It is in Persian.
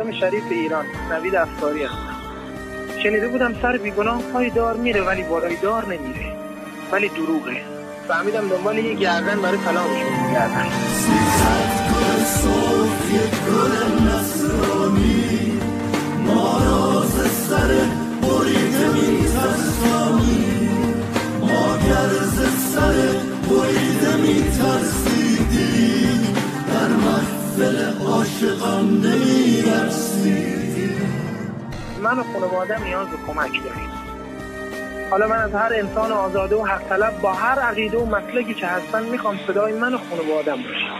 شریف ایران نوید افکاری هستم شنیده بودم سر بیگناه پای دار میره ولی بالای دار نمیره. ولی دروغه. فهمیدم دنبال یه گردن برای کلامشون میگردن ما میترسیدیم در محفل عاشقان نمی‌رسیدیم من و خانواده نیاز به کمک داریم. حالا من از هر انسان آزاده و حق طلب با هر عقیده و مسلکی که هستن می‌خوام صدای من و خانوادم باشم